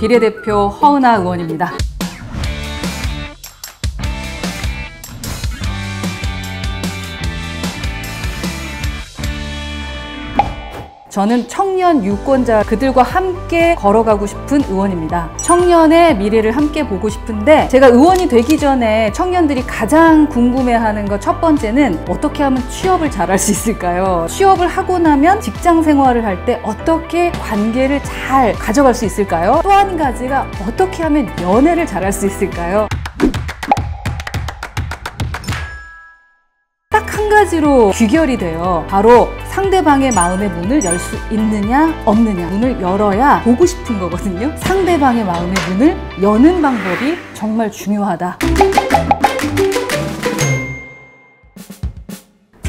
비례대표 허은하 의원입니다. 저는 청년 유권자 그들과 함께 걸어가고 싶은 의원입니다. 청년의 미래를 함께 보고 싶은데 제가 의원이 되기 전에 청년들이 가장 궁금해하는 것 첫 번째는 어떻게 하면 취업을 잘할 수 있을까요? 취업을 하고 나면 직장 생활을 할 때 어떻게 관계를 잘 가져갈 수 있을까요? 또 한 가지가 어떻게 하면 연애를 잘할 수 있을까요? 가지로 귀결이 돼요. 바로 상대방의 마음의 문을 열 수 있느냐 없느냐 문을 열어야 보고 싶은 거거든요. 상대방의 마음의 문을 여는 방법이 정말 중요하다.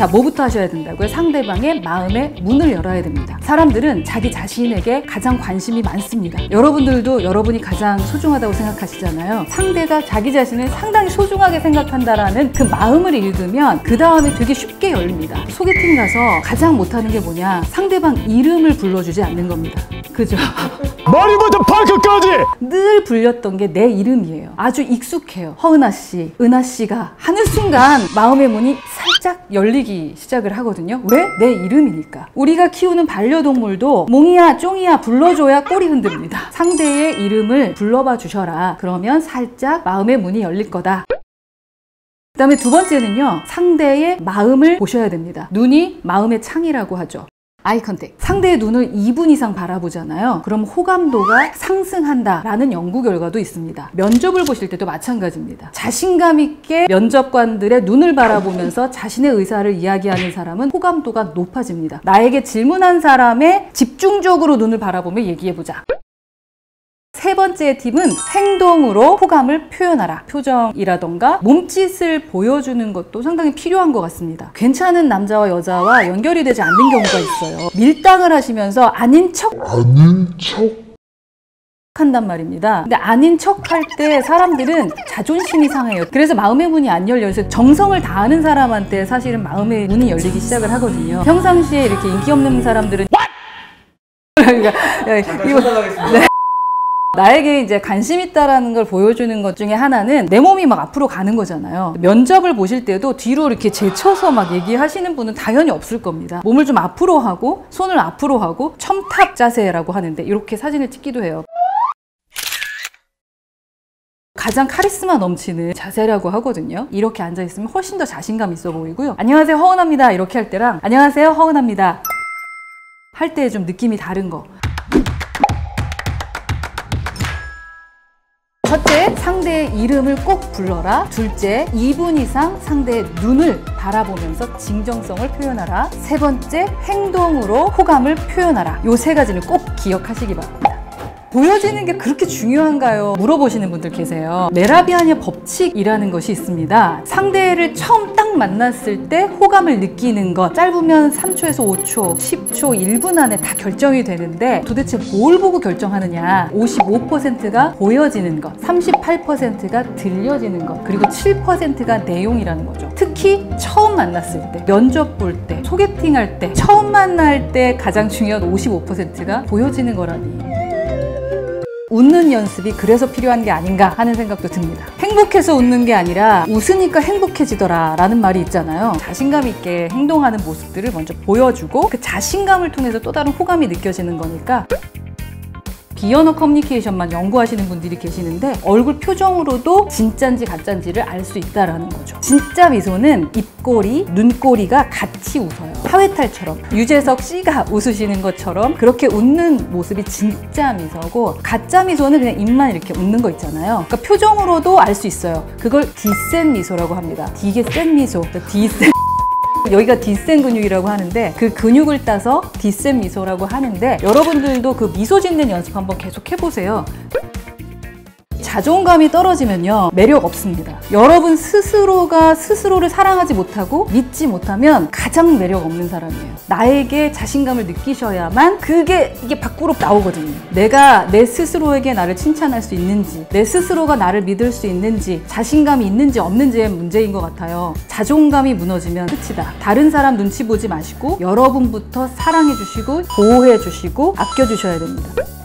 자, 뭐부터 하셔야 된다고요? 상대방의 마음의 문을 열어야 됩니다. 사람들은 자기 자신에게 가장 관심이 많습니다. 여러분들도 여러분이 가장 소중하다고 생각하시잖아요. 상대가 자기 자신을 상당히 소중하게 생각한다라는 그 마음을 읽으면 그 다음에 되게 쉽게 열립니다. 소개팅 가서 가장 못하는 게 뭐냐? 상대방 이름을 불러주지 않는 겁니다. 그죠? 머리부터 발끝까지 늘 불렸던 게 내 이름이에요. 아주 익숙해요. 허은아 씨, 은하 씨가 하는 순간 마음의 문이 살짝 열리기 시작을 하거든요. 왜? 내 이름이니까. 우리가 키우는 반려동물도 몽이야, 쫑이야 불러줘야 꼬리 흔듭니다. 상대의 이름을 불러봐 주셔라. 그러면 살짝 마음의 문이 열릴 거다. 그 다음에 두 번째는요, 상대의 마음을 보셔야 됩니다. 눈이 마음의 창이라고 하죠. 아이 컨택. 상대의 눈을 2분 이상 바라보잖아요. 그럼 호감도가 상승한다라는 연구 결과도 있습니다. 면접을 보실 때도 마찬가지입니다. 자신감 있게 면접관들의 눈을 바라보면서 자신의 의사를 이야기하는 사람은 호감도가 높아집니다. 나에게 질문한 사람의 집중적으로 눈을 바라보며 얘기해보자. 세 번째 팁은 행동으로 호감을 표현하라. 표정이라던가 몸짓을 보여주는 것도 상당히 필요한 것 같습니다. 괜찮은 남자와 여자와 연결이 되지 않는 경우가 있어요. 밀당을 하시면서 아닌 척 아닌 척 한단 말입니다. 근데 아닌 척 할 때 사람들은 자존심이 상해요. 그래서 마음의 문이 안 열려서 정성을 다하는 사람한테 사실은 마음의 문이 열리기 시작을 하거든요. 평상시에 이렇게 인기 없는 사람들은 그러니까 이거 네. 나에게 이제 관심 있다라는 걸 보여주는 것 중에 하나는 내 몸이 막 앞으로 가는 거잖아요. 면접을 보실 때도 뒤로 이렇게 제쳐서 막 얘기하시는 분은 당연히 없을 겁니다. 몸을 좀 앞으로 하고 손을 앞으로 하고 첨탑 자세라고 하는데 이렇게 사진을 찍기도 해요. 가장 카리스마 넘치는 자세라고 하거든요. 이렇게 앉아 있으면 훨씬 더 자신감 있어 보이고요. 안녕하세요, 허은합니다. 이렇게 할 때랑 안녕하세요, 허은합니다. 할 때 좀 느낌이 다른 거. 첫째, 상대의 이름을 꼭 불러라. 둘째, 2분 이상 상대의 눈을 바라보면서 진정성을 표현하라. 세 번째, 행동으로 호감을 표현하라. 요 세 가지를 꼭 기억하시기 바랍니다. 보여지는 게 그렇게 중요한가요? 물어보시는 분들 계세요. 메라비안의 법칙이라는 것이 있습니다. 상대를 처음 딱 만났을 때 호감을 느끼는 것 짧으면 3초에서 5초, 10초, 1분 안에 다 결정이 되는데 도대체 뭘 보고 결정하느냐? 55%가 보여지는 것, 38%가 들려지는 것, 그리고 7%가 내용이라는 거죠. 특히 처음 만났을 때, 면접 볼 때, 소개팅 할 때, 처음 만날 때 가장 중요한 55%가 보여지는 거라니. 웃는 연습이 그래서 필요한 게 아닌가 하는 생각도 듭니다. 행복해서 웃는 게 아니라 웃으니까 행복해지더라 라는 말이 있잖아요. 자신감 있게 행동하는 모습들을 먼저 보여주고 그 자신감을 통해서 또 다른 호감이 느껴지는 거니까 비언어 커뮤니케이션만 연구하시는 분들이 계시는데 얼굴 표정으로도 진짠지 가짠지를 알 수 있다라는 거죠. 진짜 미소는 입꼬리, 눈꼬리가 같이 웃어요. 하회탈처럼 유재석 씨가 웃으시는 것처럼 그렇게 웃는 모습이 진짜 미소고 가짜 미소는 그냥 입만 이렇게 웃는 거 있잖아요. 그러니까 표정으로도 알 수 있어요. 그걸 디센 미소라고 합니다. 되게 센 미소, 디센 여기가 뒷센 근육이라고 하는데 그 근육을 따서 뒷센 미소라고 하는데 여러분들도 그 미소 짓는 연습 한번 계속 해보세요. 자존감이 떨어지면요 매력 없습니다. 여러분 스스로가 스스로를 사랑하지 못하고 믿지 못하면 가장 매력 없는 사람이에요. 나에게 자신감을 느끼셔야만 그게 이게 밖으로 나오거든요. 내가 내 스스로에게 나를 칭찬할 수 있는지, 내 스스로가 나를 믿을 수 있는지, 자신감이 있는지 없는지의 문제인 것 같아요. 자존감이 무너지면 끝이다. 다른 사람 눈치 보지 마시고 여러분부터 사랑해 주시고 보호해 주시고 아껴 주셔야 됩니다.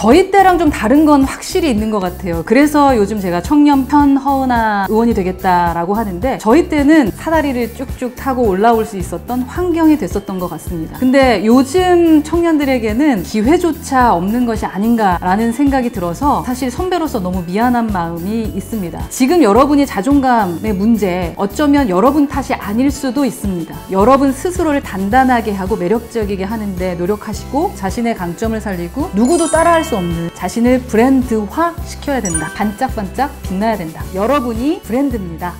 저희 때랑 좀 다른 건 확실히 있는 것 같아요. 그래서 요즘 제가 청년 편허나 의원이 되겠다라고 하는데 저희 때는 사다리를 쭉쭉 타고 올라올 수 있었던 환경이 됐었던 것 같습니다. 근데 요즘 청년들에게는 기회조차 없는 것이 아닌가라는 생각이 들어서 사실 선배로서 너무 미안한 마음이 있습니다. 지금 여러분이 자존감의 문제 어쩌면 여러분 탓이 아닐 수도 있습니다. 여러분 스스로를 단단하게 하고 매력적이게 하는데 노력하시고 자신의 강점을 살리고 누구도 따라할 수 없는 자신을 브랜드화 시켜야 된다. 반짝반짝 빛나야 된다. 여러분이 브랜드입니다.